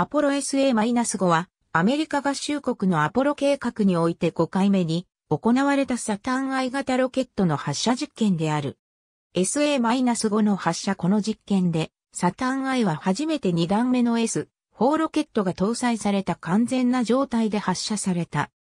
アポロ SA-5 はアメリカ合衆国のアポロ計画において5回目に行われたサターン I 型ロケットの発射実験である。SA-5 の発射この実験でサターン I は初めて2段目の S、4ロケットが搭載された完全な状態で発射された。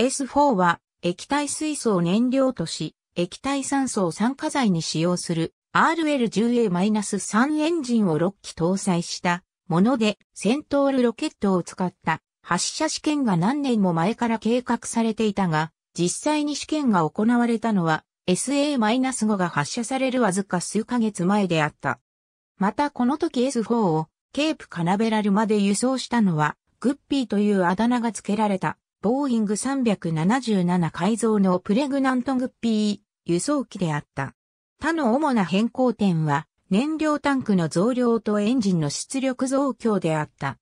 S4 は液体水素を燃料とし、液体酸素を酸化剤に使用する RL10A-3 エンジンを6機搭載したもので、セントールロケットを使った発射試験が何年も前から計画されていたが、実際に試験が行われたのは SA-5 が発射されるわずか数ヶ月前であった。またこの時 S4 をケープカナベラルまで輸送したのは、グッピーというあだ名が付けられた、ボーイング377改造のプレグナントグッピー輸送機であった。他の主な変更点は、燃料タンクの増量とエンジンの出力増強であった。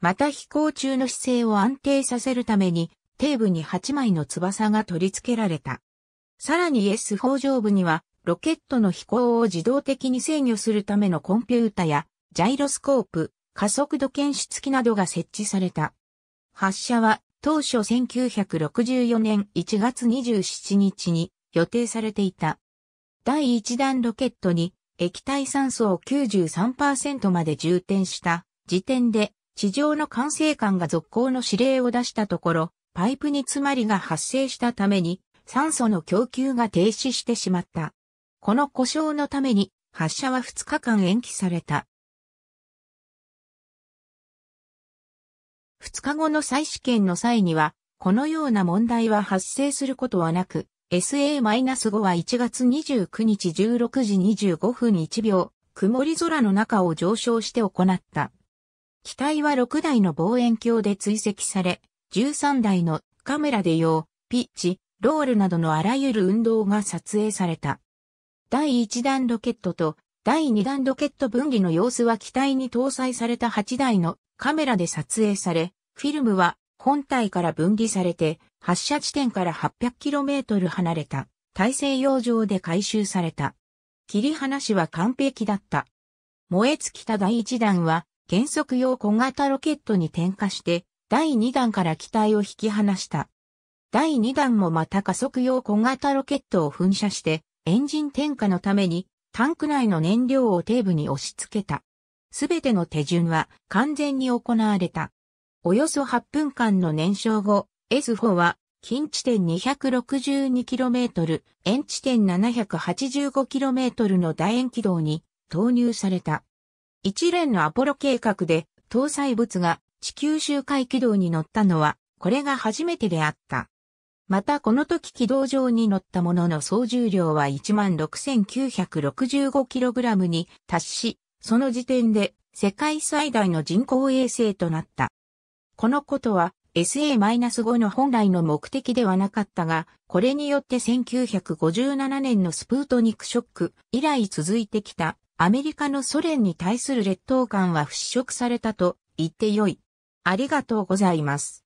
また飛行中の姿勢を安定させるために、底部に8枚の翼が取り付けられた。さらに S4 上部には、ロケットの飛行を自動的に制御するためのコンピュータや、ジャイロスコープ、加速度検出機などが設置された。発射は当初1964年1月27日に予定されていた。第1弾ロケットに液体酸素を93%まで充填した時点で地上の管制官が続行の指令を出したところ、パイプに詰まりが発生したために酸素の供給が停止してしまった。この故障のために発射は2日間延期された。2日後の再試験の際には、このような問題は発生することはなく、SA-5 は1月29日16時25分1秒、曇り空の中を上昇して行った。機体は6台の望遠鏡で追跡され、13台のカメラで用、ピッチ、ロールなどのあらゆる運動が撮影された。第1弾ロケットと第2弾ロケット分離の様子は機体に搭載された8台のカメラで撮影され、フィルムは本体から分離されて発射地点から 800km 離れた大西洋上で回収された。切り離しは完璧だった。燃え尽きた第1弾は原則用小型ロケットに点火して第2弾から機体を引き離した。第2弾もまた加速用小型ロケットを噴射してエンジン点火のためにタンク内の燃料を底部に押し付けた。すべての手順は完全に行われた。およそ8分間の燃焼後、S4 は、近地点 262km、円地点 785km の楕円軌道に投入された。一連のアポロ計画で搭載物が地球周回軌道に乗ったのは、これが初めてであった。またこの時軌道上に乗ったものの総重量は 16,965kg に達し、その時点で世界最大の人工衛星となった。このことは SA-5 の本来の目的ではなかったが、これによって1957年のスプートニックショック以来続いてきたアメリカのソ連に対する劣等感は払拭されたと言ってよい。ありがとうございます。